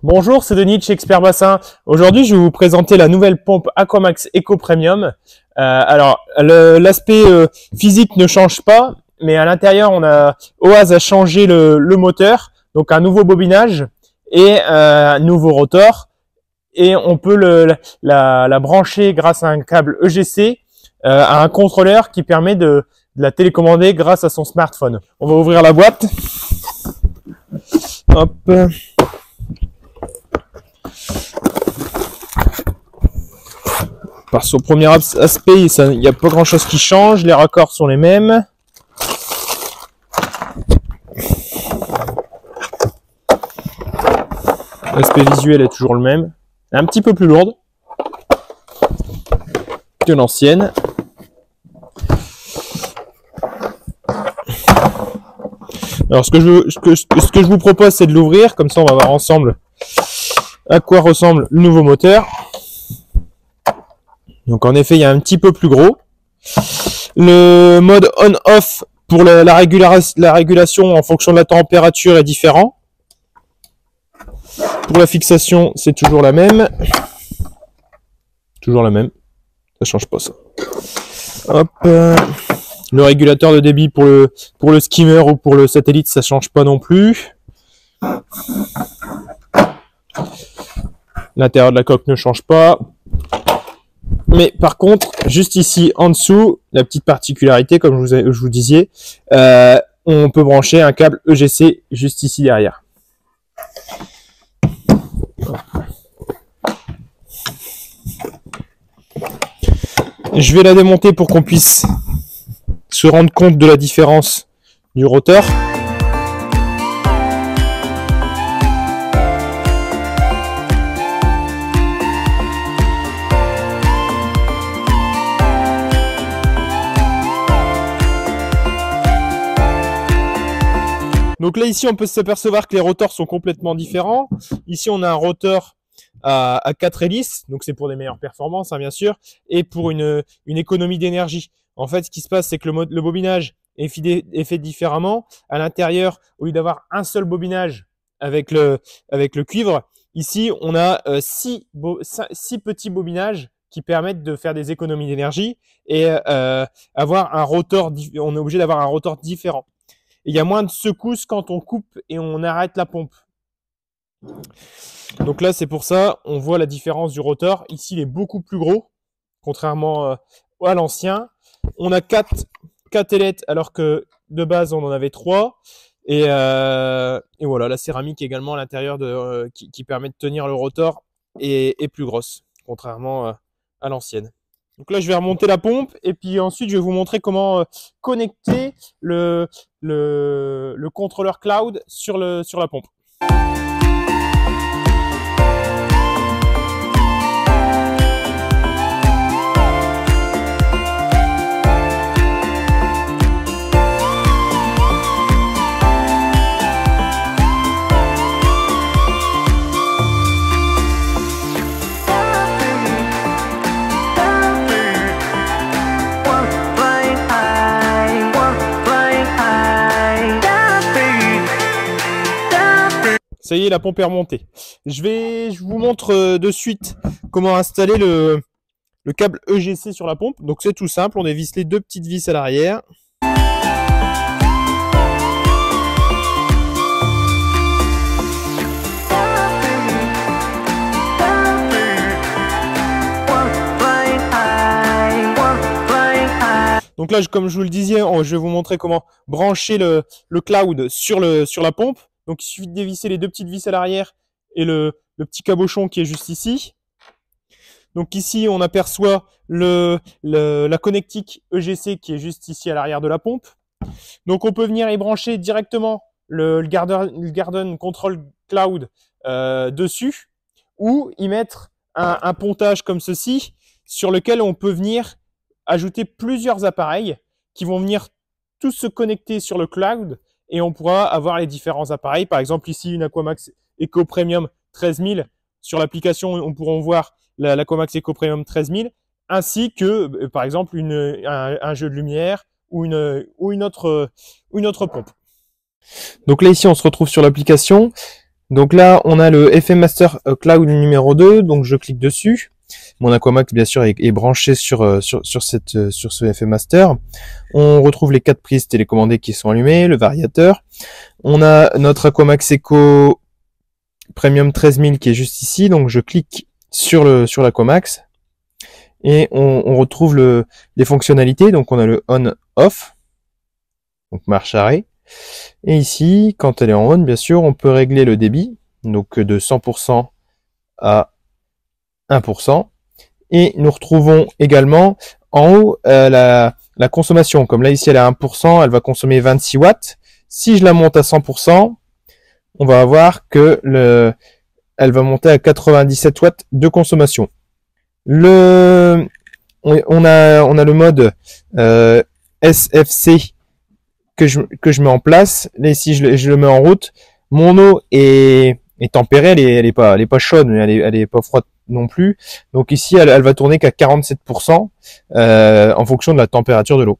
Bonjour, c'est Denis de chez Expert Bassin. Aujourd'hui, je vais vous présenter la nouvelle pompe Aquamax Eco Premium. Euh, alors, l'aspect euh, physique ne change pas, mais à l'intérieur, on a OAS a changé le, moteur, donc un nouveau bobinage et euh, un nouveau rotor. Et on peut la, brancher grâce à un câble EGC à un contrôleur qui permet de, la télécommander grâce à son smartphone. On va ouvrir la boîte. Par son premier as- aspect, il n'y a pas grand chose qui change, les raccords sont les mêmes. L'aspect visuel est toujours le même. Un petit peu plus lourde que l'ancienne. Alors ce que je vous propose c'est de l'ouvrir, comme ça on va voir ensemble à quoi ressemble le nouveau moteur. Donc en effet, il y a un petit peu plus gros. Le mode on-off pour la, la, régula- la régulation en fonction de la température est différent. Pour la fixation, c'est toujours la même. Toujours la même. Ça change pas ça. Hop. euh, Le régulateur de débit pour le, pour le skimmer ou pour le satellite, ça change pas non plus. L'intérieur de la coque ne change pas. Mais par contre, juste ici en dessous, la petite particularité, comme je vous, disais, euh, on peut brancher un câble EGC juste ici derrière. Je vais la démonter pour qu'on puisse se rendre compte de la différence du rotor. Donc là, ici, on peut s'apercevoir que les rotors sont complètement différents. Ici, on a un rotor à, à 4 hélices, donc c'est pour des meilleures performances, hein, bien sûr, et pour une, une économie d'énergie. En fait, ce qui se passe, c'est que le, le bobinage est, fait différemment. À l'intérieur, au lieu d'avoir un seul bobinage avec le, avec le cuivre, ici, on a euh, six, petits bobinages qui permettent de faire des économies d'énergie et euh, avoir un rotor, on est obligé d'avoir un rotor différent. Il y a moins de secousses quand on coupe et on arrête la pompe. Donc là, c'est pour ça, on voit la différence du rotor. Ici, il est beaucoup plus gros, contrairement euh, à l'ancien. On a quatre, quatre ailettes, alors que de base, on en avait trois. Et, euh, et voilà, la céramique également à l'intérieur euh, qui, permet de tenir le rotor est, est plus grosse, contrairement à l'ancienne. Donc là, je vais remonter la pompe et puis ensuite, je vais vous montrer comment euh, connecter le, le, le contrôleur cloud sur, le, sur la pompe. Ça y est, la pompe est remontée. Je vais, je vous montre euh, de suite comment installer le, le câble EGC sur la pompe. Donc c'est tout simple, on dévisse les deux petites vis à l'arrière. Donc là, comme je vous le disais, je vais vous montrer comment brancher le, le cloud sur, le, sur la pompe. Donc il suffit de dévisser les deux petites vis à l'arrière et le, petit cabochon qui est juste ici. Donc ici, on aperçoit la connectique EGC qui est juste ici à l'arrière de la pompe. Donc on peut venir y brancher directement le, Garden, Control Cloud euh, dessus ou y mettre un pontage comme ceci sur lequel on peut venir ajouter plusieurs appareils qui vont venir tous se connecter sur le cloud et on pourra avoir les différents appareils. Par exemple, ici, une Aquamax Eco Premium 13000. Sur l'application, on pourra voir la- l'Aquamax Eco Premium 13000, ainsi que, euh, par exemple, un, jeu de lumière ou une, autre, ou une autre pompe. Donc là, ici, on se retrouve sur l'application. Donc là, on a le FM Master euh, Cloud numéro 2, donc je clique dessus. Mon Aquamax, bien sûr, est, branché sur, euh, euh, ce FM Master. On retrouve les quatre prises télécommandées qui sont allumées, le variateur. On a notre Aquamax Eco Premium 13000 qui est juste ici, donc je clique sur le sur l'Aquamax et on, retrouve le, les fonctionnalités. Donc on a le on-off, donc marche arrêt. Et ici, quand elle est en on, bien sûr, on peut régler le débit, donc de 100% à 1%. Et nous retrouvons également en haut euh, la, consommation. Comme là ici elle est à 1%, elle va consommer 26 watts. Si je la monte à 100%, on va avoir que le, elle va monter à 97 watts de consommation. Le, on a, on a le mode euh, SFC que je, mets en place. Là ici, je, le mets en route. Mon eau est, tempérée, elle est, pas, pas chaude, mais elle est, elle est pas froide non plus. Donc ici, elle, elle va tourner qu'à 47% euh, en fonction de la température de l'eau.